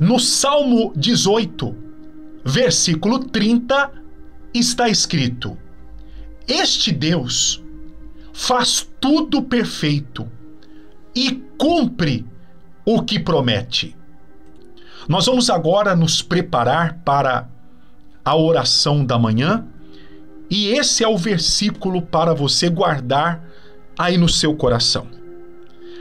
No Salmo 18, versículo 30, está escrito: Este Deus faz tudo perfeito e cumpre o que promete. Nós vamos agora nos preparar para a oração da manhã e esse é o versículo para você guardar aí no seu coração.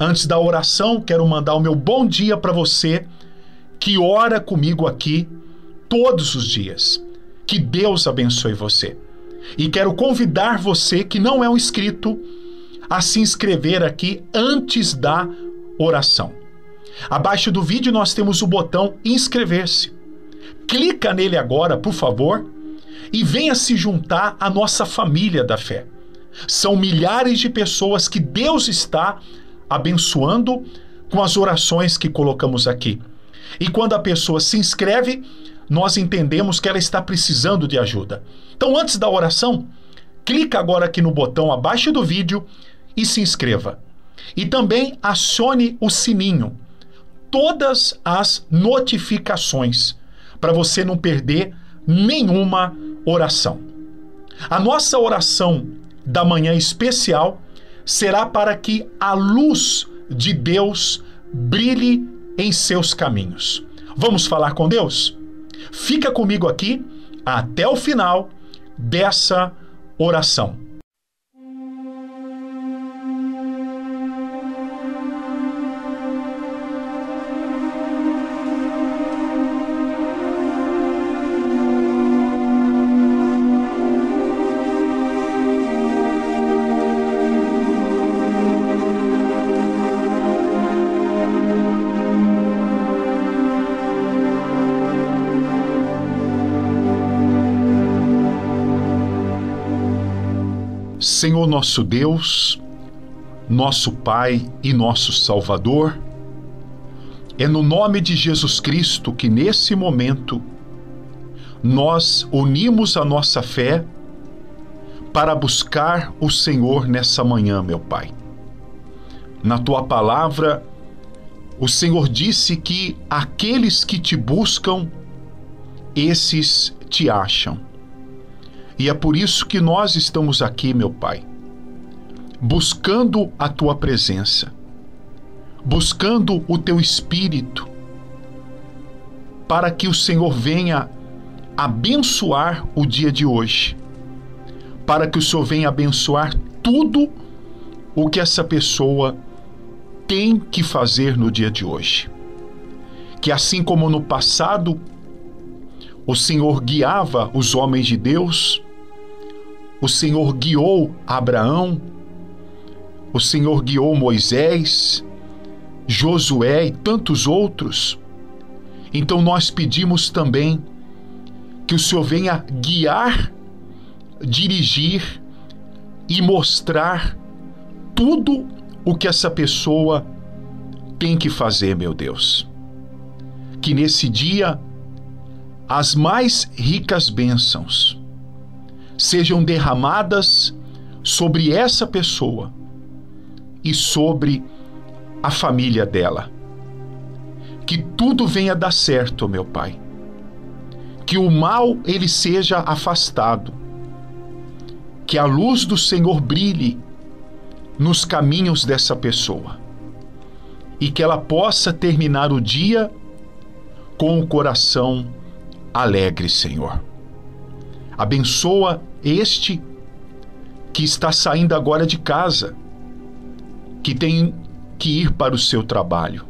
Antes da oração, quero mandar o meu bom dia para você que ora comigo aqui todos os dias. Que Deus abençoe você. E quero convidar você que não é um inscrito a se inscrever aqui antes da oração. Abaixo do vídeo nós temos o botão inscrever-se. Clica nele agora, por favor, e venha se juntar à nossa família da fé. São milhares de pessoas que Deus está abençoando com as orações que colocamos aqui. E quando a pessoa se inscreve, nós entendemos que ela está precisando de ajuda. Então, antes da oração, clica agora aqui no botão abaixo do vídeo e se inscreva. E também acione o sininho, todas as notificações, para você não perder nenhuma oração. A nossa oração da manhã especial será para que a luz de Deus brilhe em seus caminhos. Vamos falar com Deus? Fica comigo aqui até o final dessa oração. Senhor nosso Deus, nosso Pai e nosso Salvador, é no nome de Jesus Cristo que nesse momento nós unimos a nossa fé para buscar o Senhor nessa manhã, meu Pai. Na tua palavra, o Senhor disse que aqueles que te buscam, esses te acham. E é por isso que nós estamos aqui, meu Pai, buscando a tua presença, buscando o teu espírito, para que o Senhor venha abençoar o dia de hoje, para que o Senhor venha abençoar tudo o que essa pessoa tem que fazer no dia de hoje. Que assim como no passado o Senhor guiava os homens de Deus, o Senhor guiou Abraão, o Senhor guiou Moisés, Josué e tantos outros. Então nós pedimos também que o Senhor venha guiar, dirigir e mostrar tudo o que essa pessoa tem que fazer, meu Deus. Que nesse dia as mais ricas bênçãos sejam derramadas sobre essa pessoa e sobre a família dela. Que tudo venha dar certo, meu Pai. Que o mal ele seja afastado. Que a luz do Senhor brilhe nos caminhos dessa pessoa. E que ela possa terminar o dia com o coração alegre, Senhor. Abençoa este que está saindo agora de casa, que tem que ir para o seu trabalho.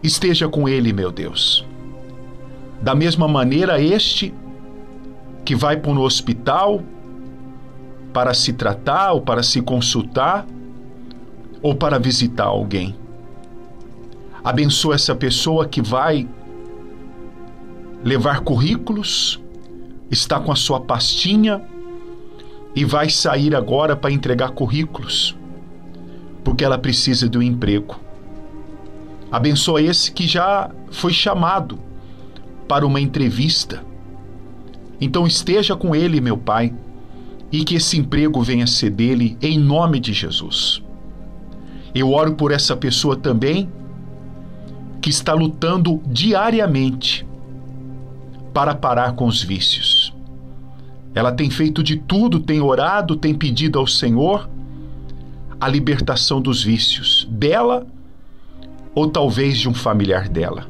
Esteja com ele, meu Deus. Da mesma maneira, este que vai para o hospital para se tratar ou para se consultar ou para visitar alguém. Abençoa essa pessoa que vai levar currículos está com a sua pastinha e vai sair agora para entregar currículos, porque ela precisa de um emprego. Abençoa esse que já foi chamado para uma entrevista. Então esteja com ele, meu Pai, e que esse emprego venha ser dele em nome de Jesus. Eu oro por essa pessoa também que está lutando diariamente para parar com os vícios. Ela tem feito de tudo, tem orado, tem pedido ao Senhor a libertação dos vícios dela ou talvez de um familiar dela.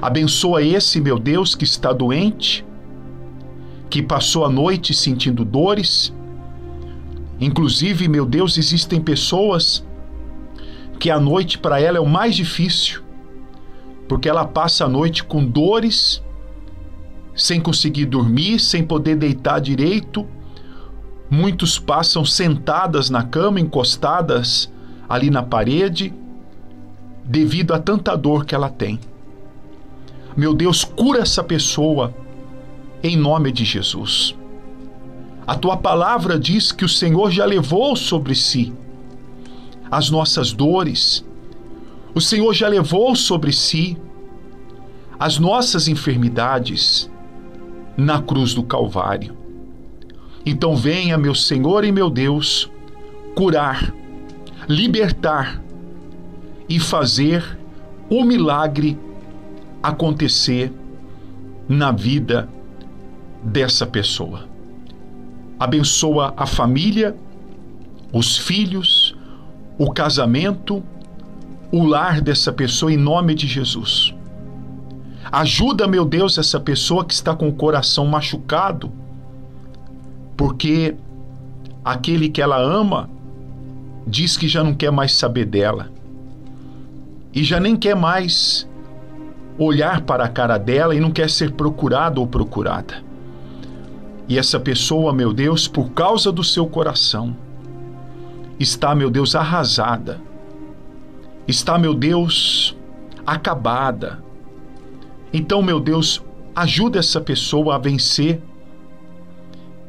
Abençoa esse, meu Deus, que está doente, que passou a noite sentindo dores. Inclusive, meu Deus, existem pessoas que a noite para ela é o mais difícil, porque ela passa a noite com dores, sem conseguir dormir, sem poder deitar direito. Muitos passam sentadas na cama, encostadas ali na parede, devido a tanta dor que ela tem. Meu Deus, cura essa pessoa em nome de Jesus. A tua palavra diz que o Senhor já levou sobre si as nossas dores, o Senhor já levou sobre si as nossas enfermidades na cruz do Calvário. Então venha, meu Senhor e meu Deus, curar, libertar e fazer o milagre acontecer na vida dessa pessoa. Abençoa a família, os filhos, o casamento, o lar dessa pessoa em nome de Jesus. Ajuda, meu Deus, essa pessoa que está com o coração machucado, porque aquele que ela ama diz que já não quer mais saber dela e já nem quer mais olhar para a cara dela e não quer ser procurado ou procurada. E essa pessoa, meu Deus, por causa do seu coração, está, meu Deus, arrasada, está, meu Deus, acabada. Então, meu Deus, ajuda essa pessoa a vencer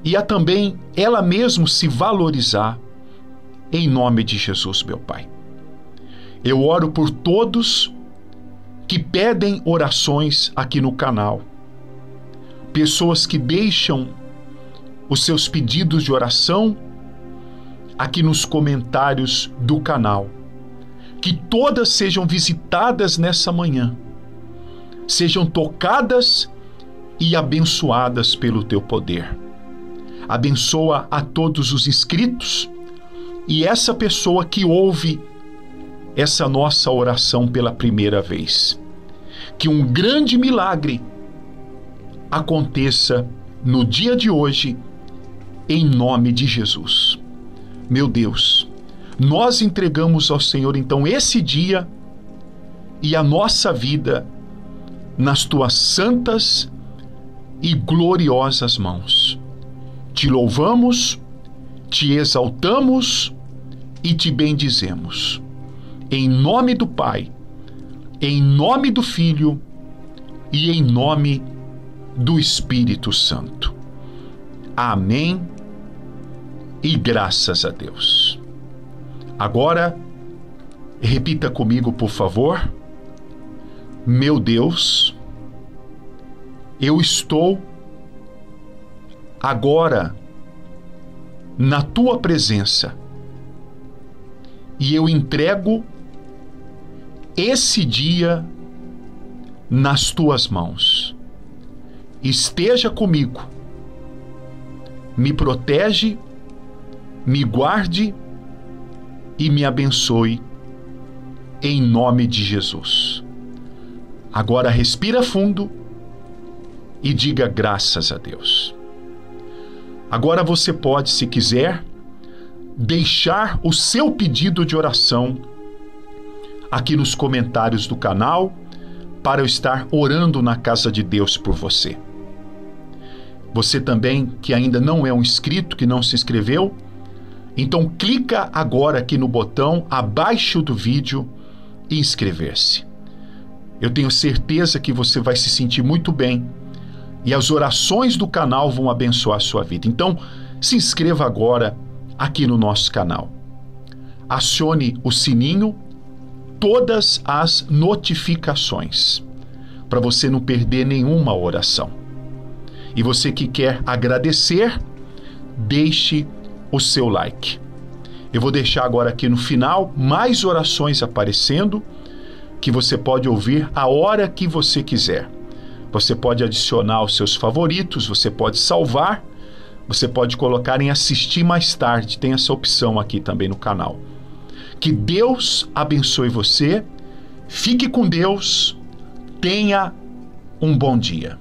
e a também ela mesma se valorizar, em nome de Jesus, meu Pai. Eu oro por todos que pedem orações aqui no canal, pessoas que deixam os seus pedidos de oração aqui nos comentários do canal. Que todas sejam visitadas nessa manhã, sejam tocadas e abençoadas pelo teu poder. Abençoa a todos os inscritos e essa pessoa que ouve essa nossa oração pela primeira vez. Que um grande milagre aconteça no dia de hoje, em nome de Jesus. Meu Deus, nós entregamos ao Senhor então esse dia e a nossa vida nas tuas santas e gloriosas mãos. Te louvamos, te exaltamos e te bendizemos. Em nome do Pai, em nome do Filho e em nome do Espírito Santo. Amém e graças a Deus. Agora, repita comigo, por favor. Meu Deus, eu estou agora na tua presença e eu entrego esse dia nas tuas mãos. Esteja comigo, me protege me guarde e me abençoe, em nome de Jesus. Agora respira fundo e diga graças a Deus. Agora você pode, se quiser, deixar o seu pedido de oração aqui nos comentários do canal para eu estar orando na casa de Deus por você. Você também que ainda não é um inscrito, que não se inscreveu, então clica agora aqui no botão abaixo do vídeo e inscrever-se. Eu tenho certeza que você vai se sentir muito bem e as orações do canal vão abençoar a sua vida. Então, se inscreva agora aqui no nosso canal. Acione o sininho, todas as notificações, para você não perder nenhuma oração. E você que quer agradecer, deixe o seu like. Eu vou deixar agora aqui no final mais orações aparecendo que você pode ouvir a hora que você quiser. Você pode adicionar os seus favoritos, você pode salvar, você pode colocar em assistir mais tarde, tem essa opção aqui também no canal. Que Deus abençoe você, fique com Deus, tenha um bom dia.